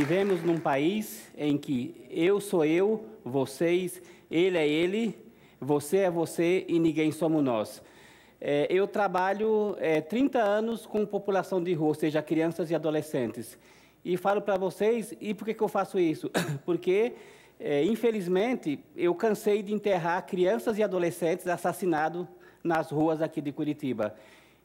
Vivemos num país em que eu sou eu, vocês, ele é ele, você é você e ninguém somos nós. É, eu trabalho é, 30 anos com população de rua, ou seja, crianças e adolescentes. E falo para vocês, e por que, que eu faço isso? Porque, é, infelizmente, eu cansei de enterrar crianças e adolescentes assassinados nas ruas aqui de Curitiba.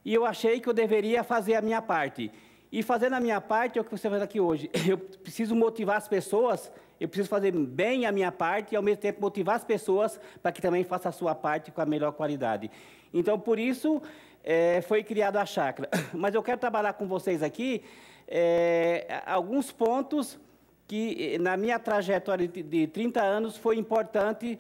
E eu achei que eu deveria fazer a minha parte. E fazendo a minha parte é o que você faz aqui hoje. Eu preciso motivar as pessoas, eu preciso fazer bem a minha parte e, ao mesmo tempo, motivar as pessoas para que também façam a sua parte com a melhor qualidade. Então, por isso, é, foi criada a chácara. Mas eu quero trabalhar com vocês aqui é, alguns pontos que, na minha trajetória de, de 30 anos, foi importante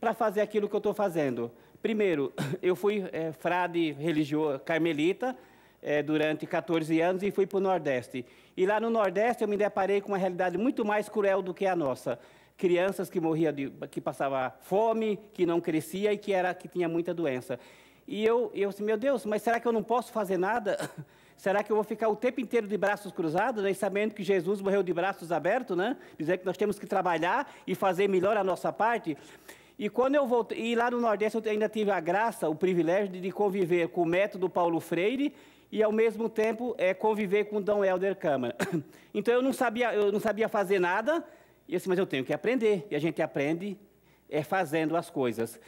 para fazer aquilo que eu estou fazendo. Primeiro, eu fui é, frade religioso carmelita é, durante 14 anos e fui para o Nordeste. E lá no Nordeste eu me deparei com uma realidade muito mais cruel do que a nossa. Crianças que morriam, de, que passavam fome, que não crescia e que, era, que tinha muita doença. E eu, eu assim, meu Deus, mas será que eu não posso fazer nada? Será que eu vou ficar o tempo inteiro de braços cruzados, né? sabendo que Jesus morreu de braços abertos, né? Dizer que nós temos que trabalhar e fazer melhor a nossa parte. E quando eu voltei, e lá no Nordeste eu ainda tive a graça, o privilégio de, conviver com o método Paulo Freire e ao mesmo tempo é, conviver com Dom Helder Câmara. Então eu não sabia, eu não sabia fazer nada, e disse, mas eu tenho que aprender. E a gente aprende é, fazendo as coisas.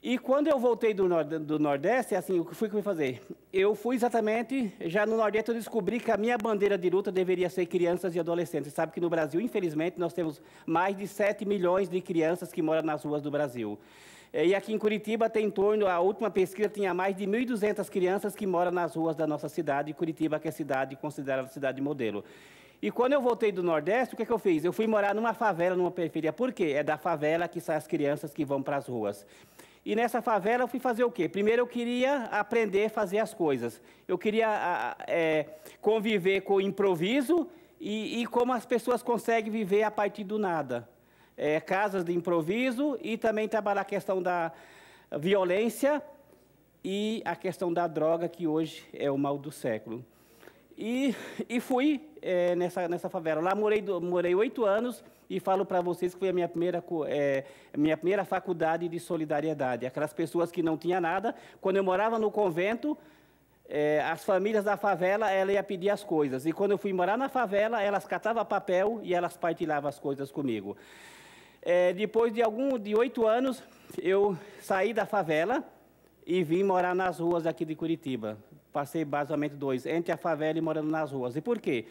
E quando eu voltei do, nord do Nordeste, assim, o que fui fui fazer? Eu fui exatamente, já no Nordeste eu descobri que a minha bandeira de luta deveria ser crianças e adolescentes. Sabe que no Brasil, infelizmente, nós temos mais de 7 milhões de crianças que moram nas ruas do Brasil. É, e aqui em Curitiba tem em torno, a última pesquisa tinha mais de 1.200 crianças que moram nas ruas da nossa cidade, Curitiba que é cidade considerada cidade modelo. E quando eu voltei do Nordeste, o que, é que eu fiz? Eu fui morar numa favela, numa periferia. Por quê? É da favela que saem as crianças que vão para as ruas. E nessa favela eu fui fazer o quê? Primeiro eu queria aprender a fazer as coisas. Eu queria é, conviver com o improviso e, e, como as pessoas conseguem viver a partir do nada. É, casas de improviso e também trabalhar a questão da violência e a questão da droga, que hoje é o mal do século. E, e fui é, nessa, nessa favela. Lá morei oito anos e falo para vocês que foi a minha primeira, é, minha primeira faculdade de solidariedade. Aquelas pessoas que não tinham nada. Quando eu morava no convento, é, as famílias da favela, ela ia pedir as coisas. E quando eu fui morar na favela, elas catavam papel e elas partilhavam as coisas comigo. É, depois de algum de oito anos, eu saí da favela e vim morar nas ruas aqui de Curitiba. Passei basicamente dois, entre a favela e morando nas ruas. E por quê?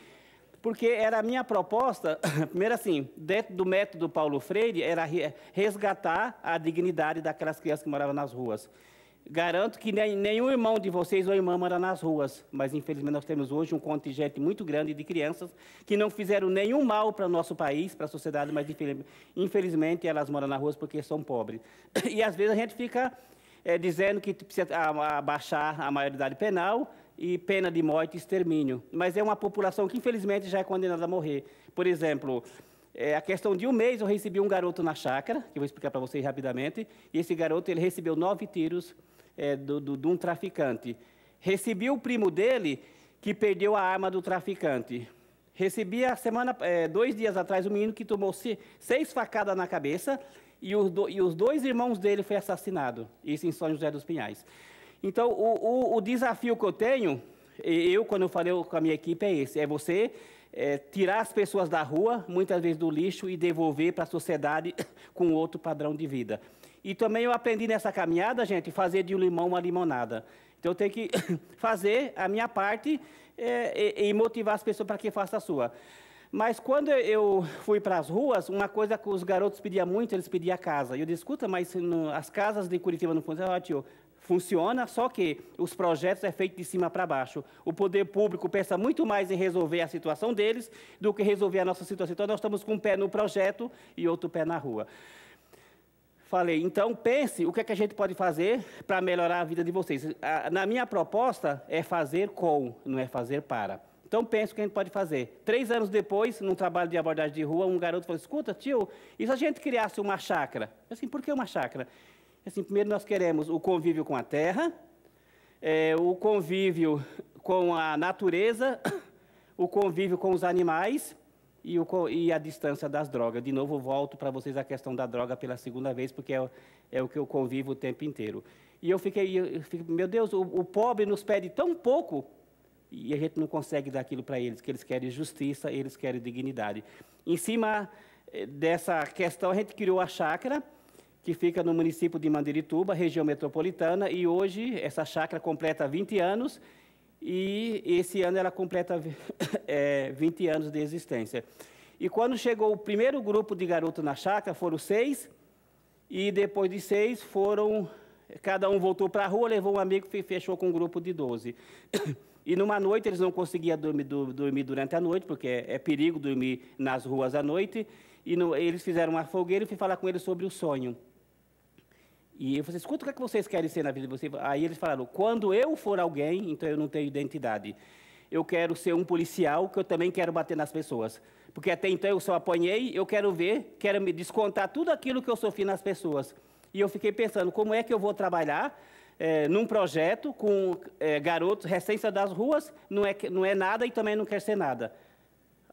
porque era a minha proposta, primeiro assim, dentro do método Paulo Freire, era resgatar a dignidade daquelas crianças que moravam nas ruas. Garanto que nem, nenhum irmão de vocês ou irmã mora nas ruas, mas infelizmente nós temos hoje um contingente muito grande de crianças que não fizeram nenhum mal para o nosso país, para a sociedade, mas infelizmente elas moram nas ruas porque são pobres. E às vezes a gente fica é, dizendo que precisa abaixar a maioridade penal, e pena de morte e extermínio. Mas é uma população que, infelizmente, já é condenada a morrer. Por exemplo, é, a questão de um mês, eu recebi um garoto na chácara, que eu vou explicar para vocês rapidamente, e esse garoto ele recebeu nove tiros é, do, do, de um traficante. Recebi o primo dele, que perdeu a arma do traficante. Recebi a semana, é, dois dias atrás, um menino que tomou seis facadas na cabeça e os, do, e os dois irmãos dele foi assassinado. Isso em São José dos Pinhais. Então, o, o, o, desafio que eu tenho, eu, quando eu falei com a minha equipe, é esse: é você é, tirar as pessoas da rua, muitas vezes do lixo, e devolver para a sociedade com outro padrão de vida. E também eu aprendi nessa caminhada, gente, fazer de um limão uma limonada. Então, eu tenho que fazer a minha parte é, e, e motivar as pessoas para que façam a sua. Mas quando eu fui para as ruas, uma coisa que os garotos pediam muito, eles pediam casa. E eu disse, escuta, mas no, as casas de Curitiba não funcionam. tio, funciona, só que os projetos é feito de cima para baixo. O poder público pensa muito mais em resolver a situação deles do que resolver a nossa situação. Então, nós estamos com um pé no projeto e outro pé na rua. Falei, então pense o que, é que a gente pode fazer para melhorar a vida de vocês. Na minha proposta é fazer com, não é fazer para. Então pense o que a gente pode fazer. Três anos depois, num trabalho de abordagem de rua, um garoto falou: escuta, tio, e se a gente criasse uma chácara? Eu assim, por que uma chácara? Assim, primeiro nós queremos o convívio com a terra, é, o convívio com a natureza, o convívio com os animais e, o, e a distância das drogas. De novo, volto para vocês a questão da droga pela segunda vez, porque é, é o que eu convivo o tempo inteiro. E eu fiquei, eu fiquei meu Deus, o, o pobre nos pede tão pouco e a gente não consegue dar aquilo para eles, que eles querem justiça, eles querem dignidade. Em cima eh, dessa questão, a gente criou a chácara, que fica no município de Mandirituba, região metropolitana, e hoje essa chácara completa 20 anos, e esse ano ela completa é, 20 anos de existência. E quando chegou o primeiro grupo de garotos na chácara, foram seis, e depois de seis foram, cada um voltou para a rua, levou um amigo e fechou com um grupo de 12. E numa noite eles não conseguiam dormir, dormir durante a noite, porque é, é, perigo dormir nas ruas à noite, e no, eles fizeram uma fogueira e fui falar com eles sobre o sonho. E eu falei, escuta, o que, é que vocês querem ser na vida de vocês? Aí eles falaram, quando eu for alguém, então eu não tenho identidade. Eu quero ser um policial, que eu também quero bater nas pessoas. Porque até então eu só apanhei, eu quero ver, quero me descontar tudo aquilo que eu sofri nas pessoas. E eu fiquei pensando, como é que eu vou trabalhar é, num projeto com é, garotos recém das ruas, não é, não é nada e também não quer ser nada.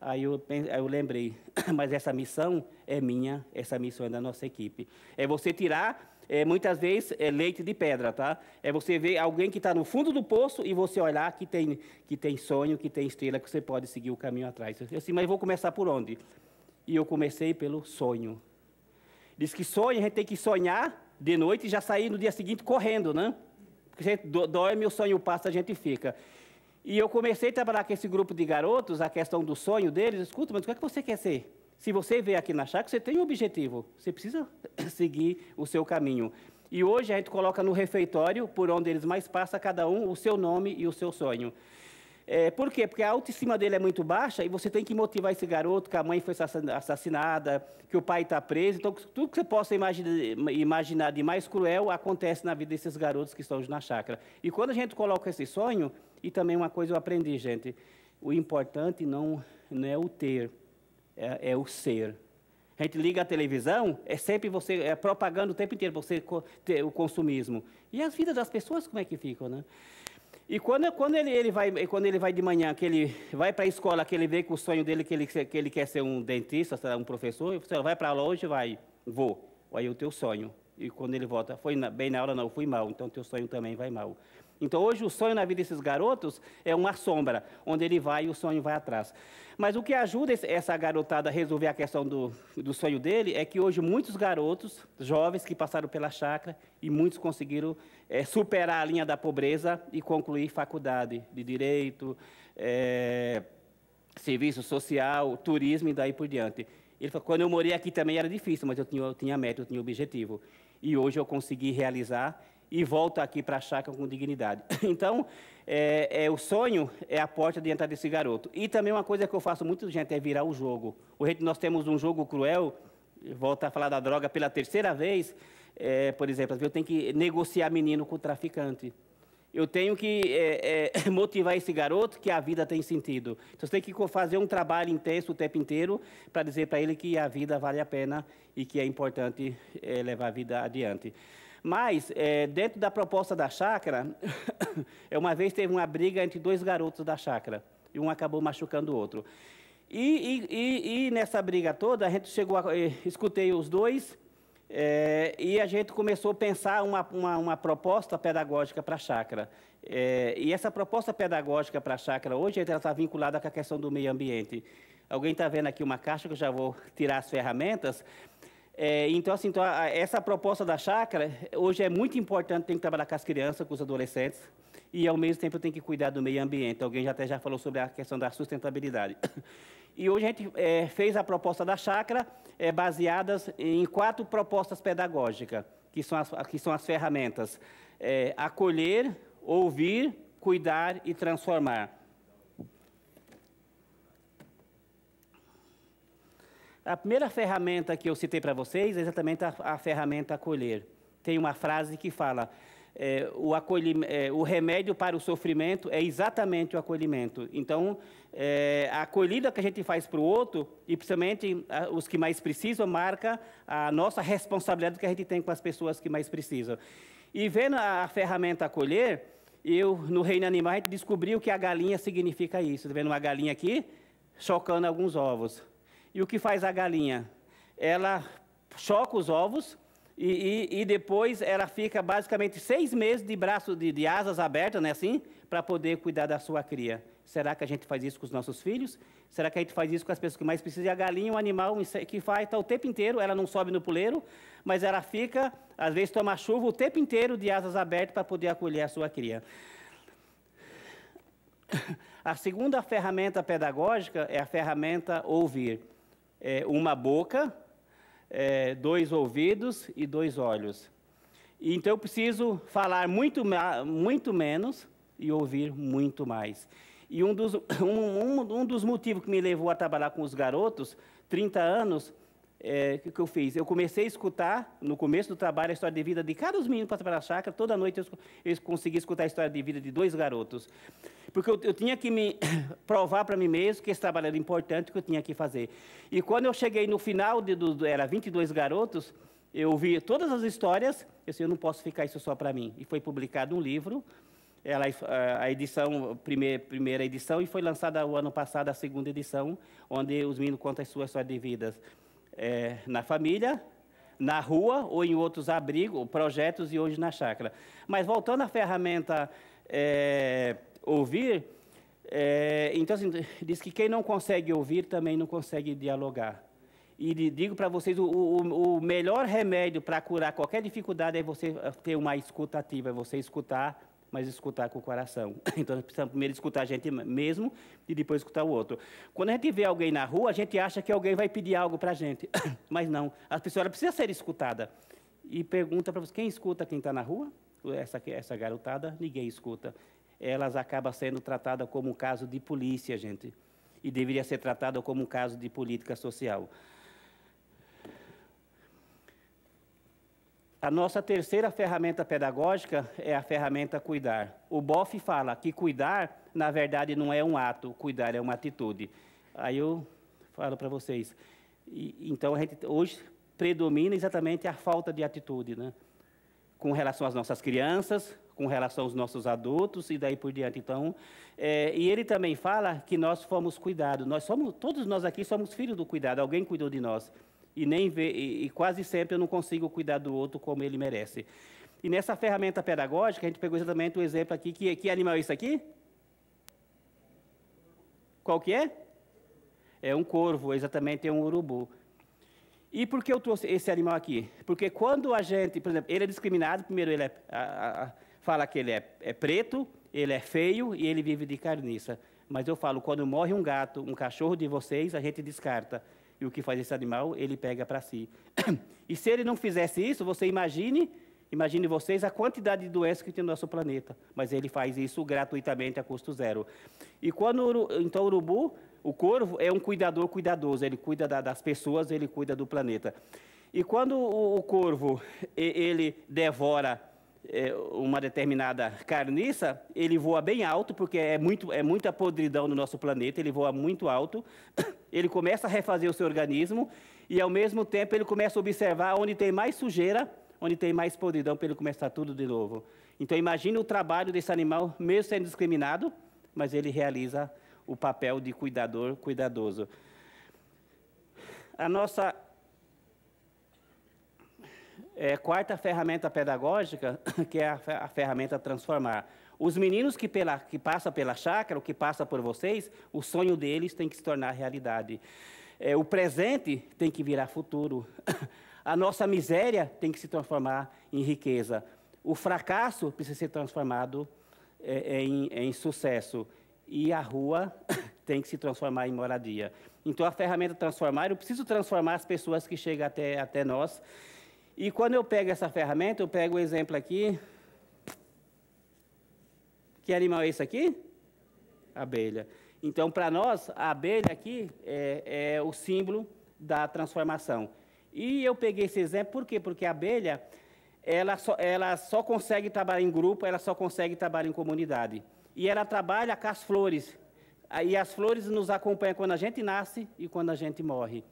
Aí eu, eu lembrei, mas essa missão é minha, essa missão é da nossa equipe. É você tirar é, muitas vezes é leite de pedra, tá? É você ver alguém que está no fundo do poço e você olhar que tem, que tem sonho, que tem estrela, que você pode seguir o caminho atrás. Eu disse mas vou começar por onde? E eu comecei pelo sonho. Diz que sonho, a gente tem que sonhar de noite e já sair no dia seguinte correndo, né? Porque a gente dorme, o sonho passa, a gente fica. E eu comecei a trabalhar com esse grupo de garotos, a questão do sonho deles. Escuta, mas o que é que você quer ser? Se você veio aqui na chácara, você tem um objetivo. Você precisa seguir o seu caminho. E hoje a gente coloca no refeitório, por onde eles mais passam, cada um o seu nome e o seu sonho. É, por quê? Porque a autoestima dele é muito baixa e você tem que motivar esse garoto que a mãe foi assassinada, que o pai está preso. Então, tudo que você possa imaginar, de mais cruel acontece na vida desses garotos que estão na chácara. E quando a gente coloca esse sonho, e também uma coisa eu aprendi, gente, o importante não, não é o ter, é, é o ser. A gente liga a televisão, é sempre você, é propaganda o tempo inteiro, você ter o consumismo. E as vidas das pessoas, como é que ficam, né? E quando, quando, ele, ele vai, quando ele vai de manhã, que ele vai para a escola, que ele vê que o sonho dele que ele, que ele quer ser um dentista, um professor, você vai para hoje, vai, vou. Aí o teu sonho. E quando ele volta, foi na, bem na hora, não, fui mal, então teu sonho também vai mal. Então hoje o sonho na vida desses garotos é uma sombra, onde ele vai e o sonho vai atrás. Mas o que ajuda essa garotada a resolver a questão do, do sonho dele é que hoje muitos garotos, jovens que passaram pela chácara, e muitos conseguiram é, superar a linha da pobreza e concluir faculdade de direito, é, serviço social, turismo e daí por diante. Ele falou, quando eu morei aqui também era difícil, mas eu tinha, eu tinha meta, eu tinha objetivo. E hoje eu consegui realizar e volto aqui para a chácara com dignidade. Então, é, é, o sonho é a porta de entrada desse garoto. E também uma coisa que eu faço muito, gente, é virar o jogo. Hoje nós temos um jogo cruel, volto a falar da droga pela terceira vez, é, por exemplo, eu tenho que negociar menino com o traficante. Eu tenho que é, é, motivar esse garoto que a vida tem sentido. Então, você tem que fazer um trabalho intenso o tempo inteiro para dizer para ele que a vida vale a pena e que é importante é, levar a vida adiante. Mas, é, dentro da proposta da chácara, uma vez teve uma briga entre dois garotos da chácara, e um acabou machucando o outro. E, e, e, nessa briga toda, a gente chegou a, eh, escutei os dois, é, e a gente começou a pensar uma, uma, uma proposta pedagógica para a chácara. É, e essa proposta pedagógica para a chácara, hoje, está vinculada com a questão do meio ambiente. Alguém está vendo aqui uma caixa que eu já vou tirar as ferramentas. É, então, assim, então, a, essa proposta da chácara, hoje é muito importante, tem que trabalhar com as crianças, com os adolescentes, e ao mesmo tempo tem que cuidar do meio ambiente. Alguém já até já falou sobre a questão da sustentabilidade. E hoje a gente é, fez a proposta da chácara, é, baseadas em quatro propostas pedagógicas, que são as, que são as ferramentas. É, acolher, ouvir, cuidar e transformar. A primeira ferramenta que eu citei para vocês é exatamente a, a, ferramenta acolher. Tem uma frase que fala: é, o, é, o, remédio para o sofrimento é exatamente o acolhimento. Então, é, a acolhida que a gente faz para o outro, e principalmente a, os que mais precisam, marca a nossa responsabilidade que a gente tem com as pessoas que mais precisam. E vendo a, a ferramenta acolher, eu, no reino animal, a gente descobriu que a galinha significa isso. Está vendo uma galinha aqui? Chocando alguns ovos. E o que faz a galinha? Ela choca os ovos e, e, e depois ela fica basicamente seis meses de braço, de, de asas abertas, né, assim, para poder cuidar da sua cria. Será que a gente faz isso com os nossos filhos? Será que a gente faz isso com as pessoas que mais precisam? E a galinha, um animal que faz tá o tempo inteiro, ela não sobe no puleiro, mas ela fica, às vezes toma chuva o tempo inteiro de asas abertas para poder acolher a sua cria. A segunda ferramenta pedagógica é a ferramenta ouvir. É uma boca, é, dois ouvidos e dois olhos. Então eu preciso falar muito, muito menos e ouvir muito mais. E um dos, um, um, um dos motivos que me levou a trabalhar com os garotos, 30 anos, é, que, que eu fiz? Eu comecei a escutar, no começo do trabalho, a história de vida de cada um dos meninos para a chácara. Toda noite eu, eu, consegui escutar a história de vida de dois garotos. Porque eu, eu tinha que me provar para mim mesmo que esse trabalho era importante, que eu tinha que fazer. E quando eu cheguei no final, de, do, era 22 garotos, eu ouvi todas as histórias, eu disse, eu não posso ficar isso só para mim. E foi publicado um livro, ela, a edição, primeira, primeira edição, e foi lançada o ano passado a segunda edição, onde os meninos contam as suas histórias de vidas é, na família, na rua ou em outros abrigos, projetos e hoje na chácara. Mas voltando à ferramenta é, ouvir, é, então assim, diz que quem não consegue ouvir também não consegue dialogar. E digo para vocês, o, o, o, melhor remédio para curar qualquer dificuldade é você ter uma escuta ativa, é você escutar mas escutar com o coração. Então, nós precisamos primeiro escutar a gente mesmo e depois escutar o outro. Quando a gente vê alguém na rua, a gente acha que alguém vai pedir algo para a gente. Mas não, a pessoa precisa ser escutada. E pergunta para você, quem escuta quem está na rua? Essa, essa garotada, ninguém escuta. Elas acabam sendo tratadas como um caso de polícia, gente. E deveria ser tratada como um caso de política social. A nossa terceira ferramenta pedagógica é a ferramenta cuidar. O Boff fala que cuidar, na verdade, não é um ato, cuidar é uma atitude. Aí eu falo para vocês. E, então, a gente hoje predomina exatamente a falta de atitude, né? Com relação às nossas crianças, com relação aos nossos adultos e daí por diante. Então, é, e ele também fala que nós fomos cuidados. Nós somos, todos nós aqui somos filhos do cuidado. Alguém cuidou de nós e, nem vê, e, e quase sempre eu não consigo cuidar do outro como ele merece. E nessa ferramenta pedagógica, a gente pegou exatamente o exemplo aqui, que, que animal é isso aqui? Qual que é? É um corvo, exatamente, é um urubu. E por que eu trouxe esse animal aqui? Porque quando a gente, por exemplo, ele é discriminado, primeiro ele é, a, a, fala que ele é, é, preto, ele é feio e ele vive de carniça. Mas eu falo, quando morre um gato, um cachorro de vocês, a gente descarta. E o que faz esse animal, ele pega para si. E se ele não fizesse isso, você imagine, imagine vocês a quantidade de doenças que tem no nosso planeta. Mas ele faz isso gratuitamente a custo zero. E quando, então, o urubu, o corvo, é um cuidador cuidadoso. Ele cuida da, das pessoas, ele cuida do planeta. E quando o, corvo, ele devora uma determinada carniça, ele voa bem alto, porque é, muito, é muita podridão no nosso planeta, ele voa muito alto, ele começa a refazer o seu organismo, e ao mesmo tempo ele começa a observar onde tem mais sujeira, onde tem mais podridão, para ele começar tudo de novo. Então imagine o trabalho desse animal, mesmo sendo discriminado, mas ele realiza o papel de cuidador cuidadoso. A nossa é, quarta ferramenta pedagógica, que é a, ferramenta transformar. Os meninos que, pela, que passam pela chácara, ou que passam por vocês, o sonho deles tem que se tornar realidade. É, o presente tem que virar futuro. A nossa miséria tem que se transformar em riqueza. O fracasso precisa ser transformado é, em, em sucesso. E a rua tem que se transformar em moradia. Então, a ferramenta transformar, eu preciso transformar as pessoas que chegam até, até nós. E quando eu pego essa ferramenta, eu pego o exemplo aqui. Que animal é esse aqui? Abelha. Então, para nós, a abelha aqui é, é, o símbolo da transformação. E eu peguei esse exemplo por quê? Porque a abelha, ela só, ela só consegue trabalhar em grupo, ela só consegue trabalhar em comunidade. E ela trabalha com as flores. E as flores nos acompanham quando a gente nasce e quando a gente morre.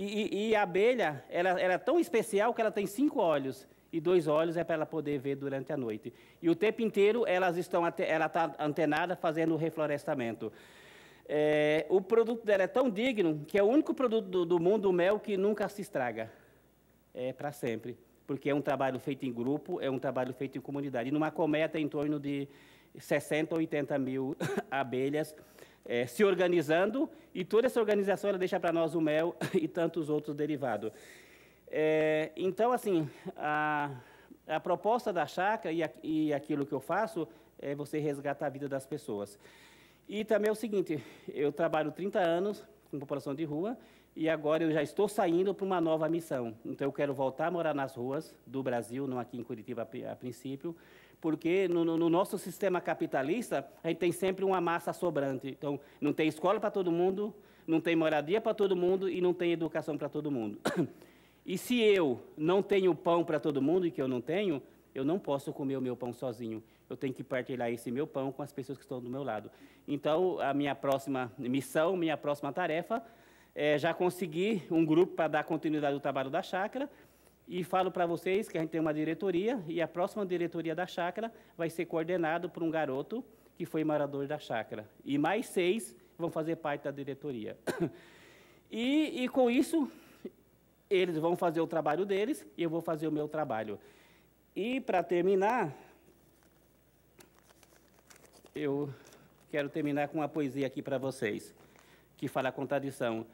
E, e, a abelha, ela, ela, é tão especial que ela tem cinco olhos. E dois olhos é para ela poder ver durante a noite. E o tempo inteiro elas estão, ela está antenada fazendo o reflorestamento. É, o produto dela é tão digno que é o único produto do, do mundo, o mel, que nunca se estraga. É para sempre. Porque é um trabalho feito em grupo, é um trabalho feito em comunidade. E numa colmeia tem em torno de 60 ou 80 mil abelhas é, se organizando, e toda essa organização ela deixa para nós o mel e tantos outros derivados. É, então, assim, a, a proposta da chácara e, e aquilo que eu faço é você resgatar a vida das pessoas. E também é o seguinte, eu trabalho 30 anos com população de rua e agora eu já estou saindo para uma nova missão. Então eu quero voltar a morar nas ruas do Brasil, não aqui em Curitiba a, princípio, porque no, no, nosso sistema capitalista a gente tem sempre uma massa sobrante. Então não tem escola para todo mundo, não tem moradia para todo mundo e não tem educação para todo mundo. E se eu não tenho pão para todo mundo e que eu não tenho, eu não posso comer o meu pão sozinho. Eu tenho que partilhar esse meu pão com as pessoas que estão do meu lado. Então, a minha próxima missão, minha próxima tarefa é já conseguir um grupo para dar continuidade ao trabalho da chácara. E falo para vocês que a gente tem uma diretoria e a próxima diretoria da chácara vai ser coordenado por um garoto que foi morador da chácara. E mais seis vão fazer parte da diretoria. E, e com isso, eles vão fazer o trabalho deles e eu vou fazer o meu trabalho. E, para terminar, eu quero terminar com uma poesia aqui para vocês, que fala a contradição.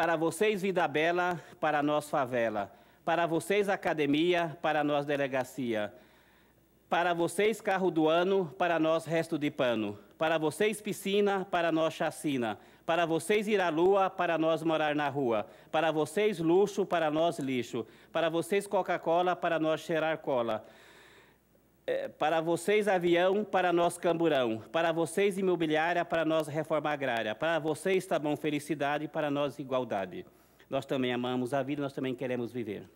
Para vocês, vida bela, para nós, favela. Para vocês, academia, para nós, delegacia. Para vocês, carro do ano, para nós, resto de pano. Para vocês, piscina, para nós, chacina. Para vocês ir à lua, para nós morar na rua. Para vocês, luxo, para nós, lixo. Para vocês, Coca-Cola, para nós cheirar cola. É, para vocês, avião, para nós, camburão. Para vocês, imobiliária, para nós, reforma agrária. Para vocês, tá bom, felicidade, para nós, igualdade. Nós também amamos a vida, nós também queremos viver.